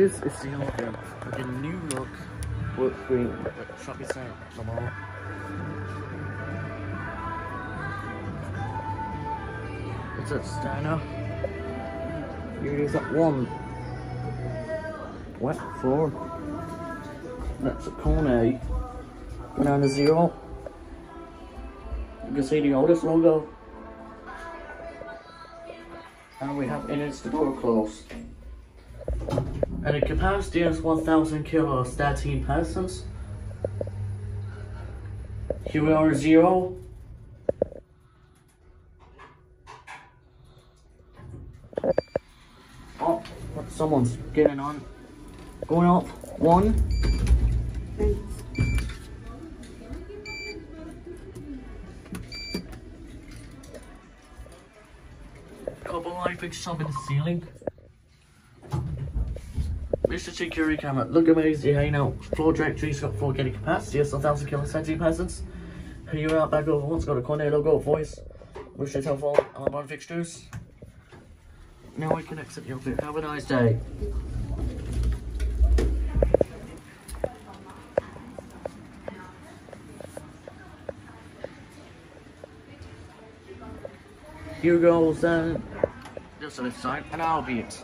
this is the with a new look wood green at shopping center tomorrow. It's at Steiner. Here it is at one. What floor. That's a Kone Go down to zero. You can see the oldest logo. And we have in its door closed. And the capacity is 1000 kilos, 13 persons. Here we are zero. Oh, someone's getting on. Going up, one. Couple light up in the ceiling. Mr. Security Camera, look amazing, hey now, floor directory's got floor getting capacity, it's 1000 kilos, 17 persons. Here you are, back over once, got a Kone logo, voice, wish the telephone, alarm fixtures. Now we can exit the office, have a nice day. Here goes, uh, just on this side, and I'll be it.